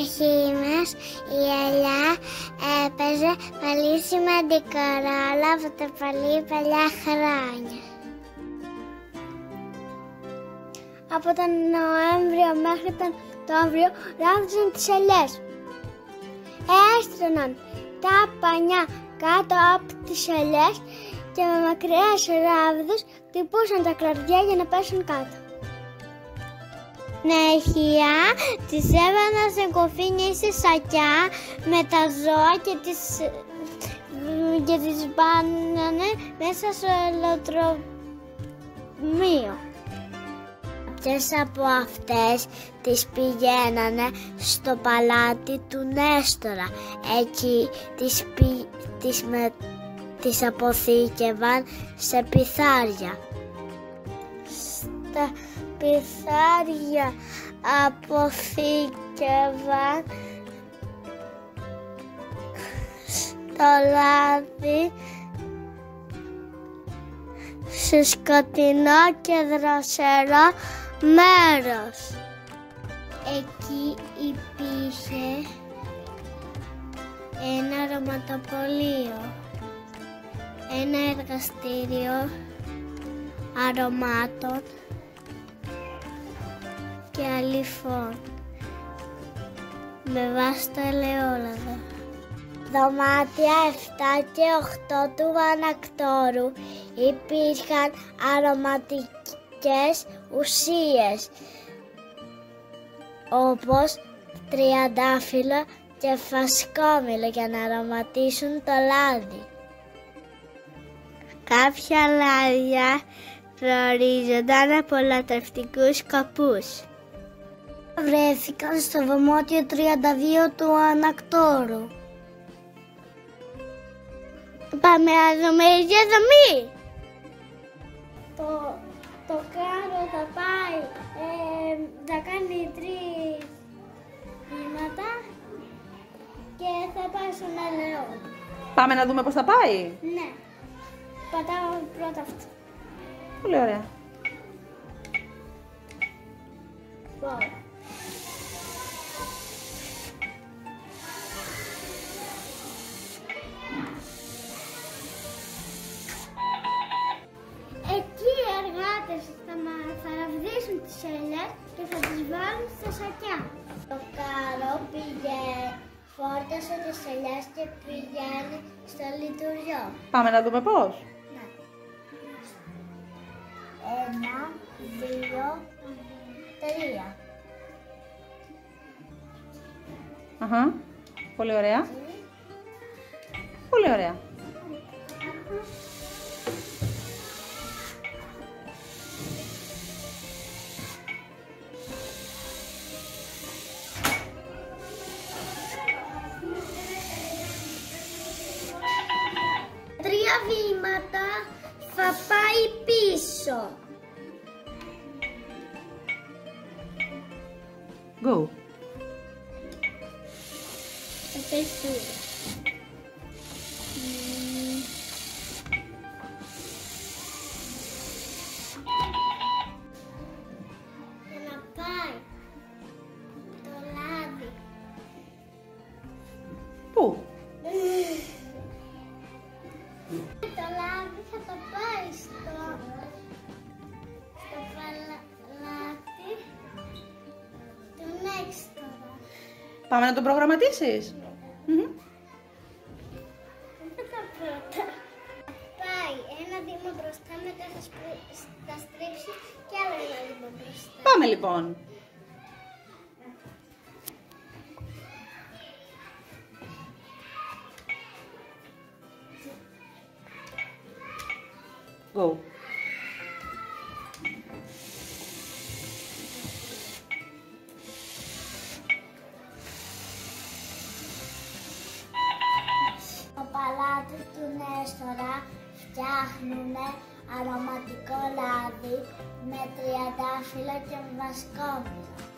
εποχή μας η ελιά έπαιζε πολύ σημαντικό ρόλο από τα πολύ παλιά χρόνια. Από τον Νοέμβριο μέχρι τον Οκτώβριο ράβδισαν τις ελιές. Έστρωναν τα πανιά κάτω από τις ελιές και με μακριές ράβδους τυπούσαν τα κλαρδιά για να πέσουν κάτω. Συνέχεια τις έβαλαν σε κοφίνια ή σε σακιά με τα ζώα και τις, και τις μπάνανε μέσα στο ελοτρομείο. Κάποιες από αυτές τις πηγαίνανε στο παλάτι του Νέστορα. Εκεί τις, πη, τις, με, τις αποθήκευαν σε πιθάρια. Στα πιθάρια αποθήκευαν στο λάδι σε σκοτεινό και δροσερό μέρος. Εκεί υπήρχε ένα αρωματοπολείο, ένα εργαστήριο αρωμάτων και αλήφων με βάση το ελαιόλαδο. Δωμάτια 7 και 8 του ανακτόρου υπήρχαν αρωματικές ουσίες όπως τριαντάφυλλο και φασκόμηλο για να αρωματίσουν το λάδι. Κάποια λάδια προορίζονταν από λατρευτικούς σκοπούς. Βρέθηκαν στο δωμάτιο 32 του ανακτόρου. Πάμε να δούμε για δομή. Το, το κάρο θα πάει, ε, θα κάνει τρεις βήματα και θα πάει στον ελαιό. Πάμε να δούμε πώς θα πάει. Ναι. Πατάω πρώτα αυτό. Πολύ ωραία. Wow. Ραβδίσουν τις ελιές και θα τις βάλουν στα σακιά. Το κάρο πήγε, φόρτασε τις ελιές και πηγαίνει στο λειτουργιό. Πάμε να δούμε πώς. Ναι. Ένα, δύο, τρία. Αχα. Πολύ ωραία. Πολύ ωραία. Go. Θα πάει πίσω. Πάμε να τον προγραμματίσεις. Μμμ. Δεν τα πρώτα. Πάει ένα βήμα μπροστά, μετά θα, σπρι- θα στρίψει και άλλο ένα βήμα μπροστά. Πάμε λοιπόν. Go. Παλάτι του Νέστορα φτιάχνουν αρωματικό λάδι με τριαντάφυλλο και βασκόμηλο.